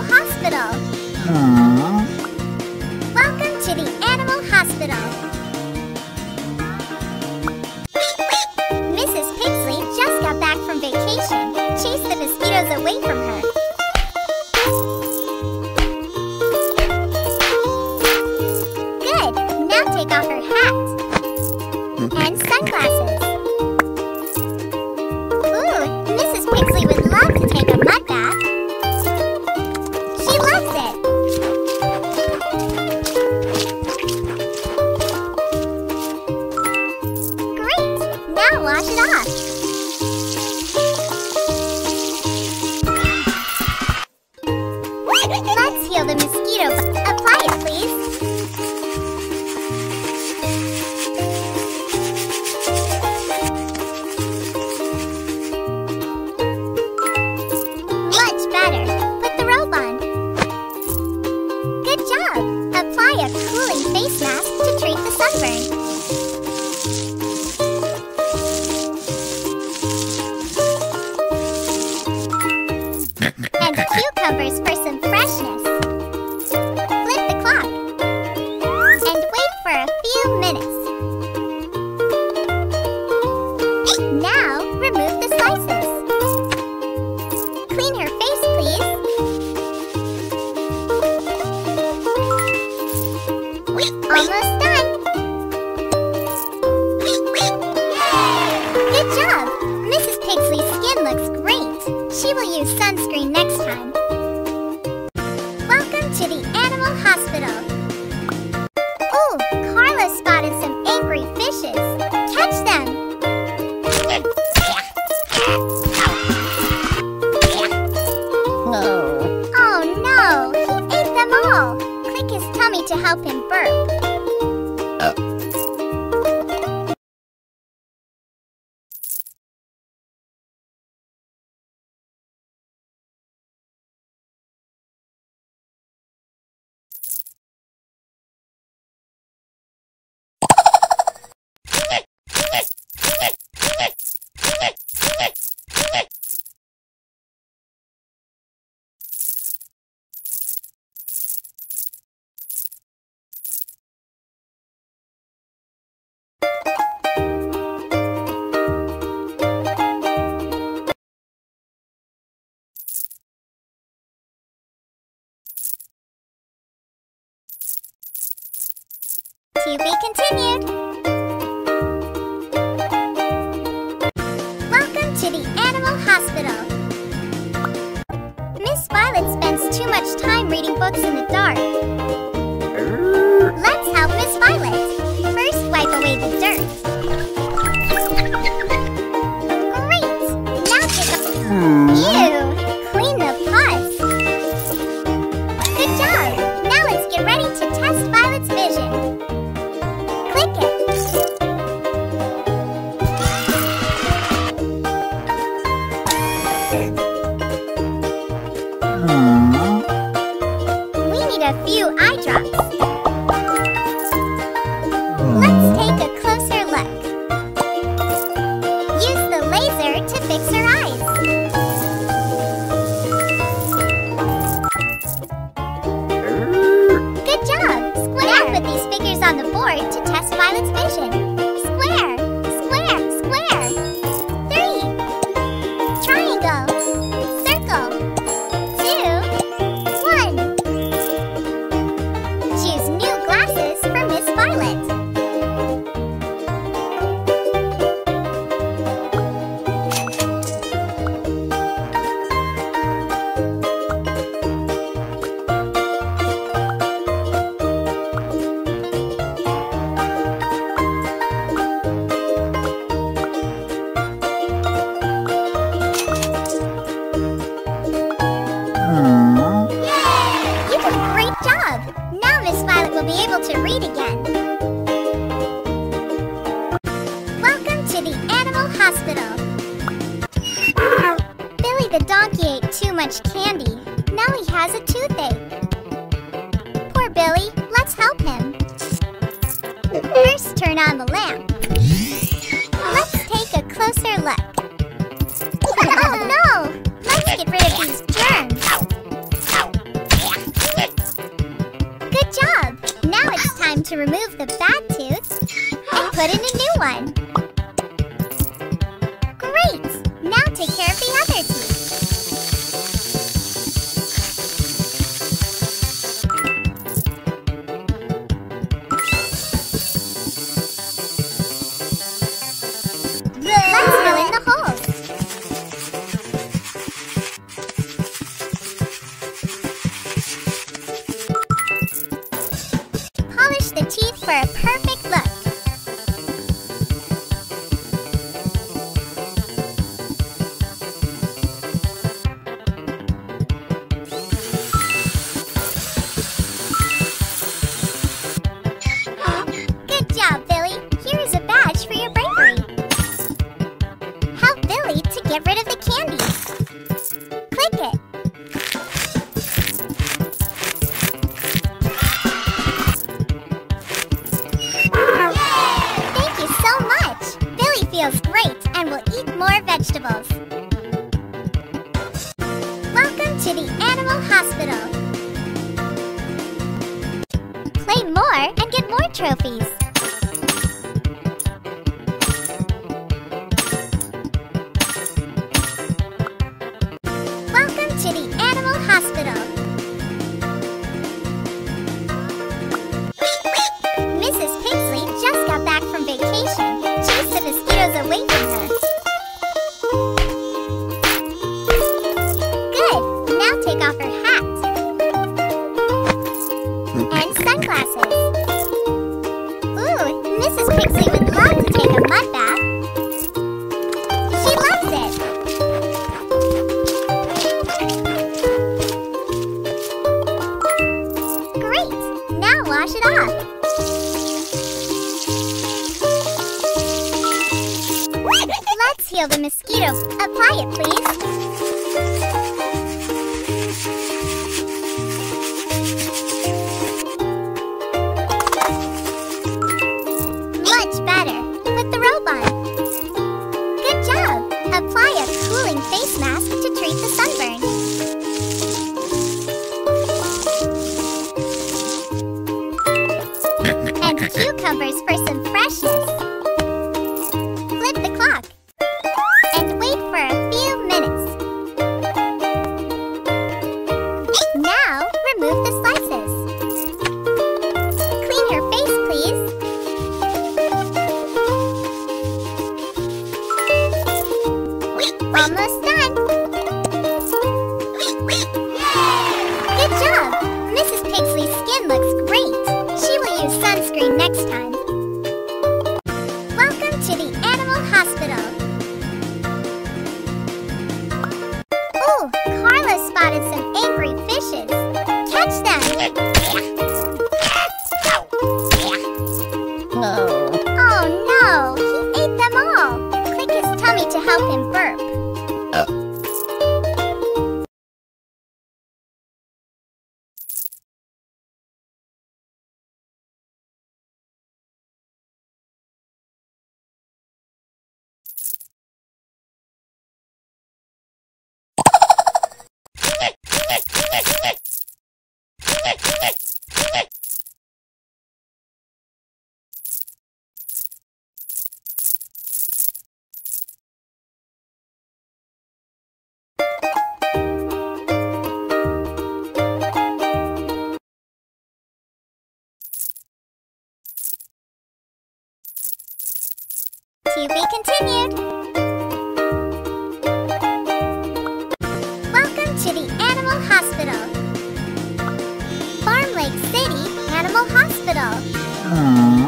Hospital. Aww. To help him burp. To be continued. Welcome to the Animal Hospital. Miss Violet spends too much time reading books in the dark. A few eye drops. Let's take a closer look. Use the laser to fix her eyes. Good job! Square! Now put these figures on the board to test Violet's vision. too much candy. Now he has a toothache. Poor Billy, let's help him. First, turn on the lamp. Let's take a closer look. Oh no! Let's get rid of these germs. Good job! Now it's time to remove the bad tooth and put in a new one. feels great and will eat more vegetables. Welcome to the Animal Hospital. Play more and get more trophies. wash it off. Let's heal the mosquito. Apply it, please. Flip the clock and wait for a few minutes. Now, remove the slices. Clean your face, please. Almost To be continued! Welcome to the Animal Hospital! Farm Lake City Animal Hospital! Aww.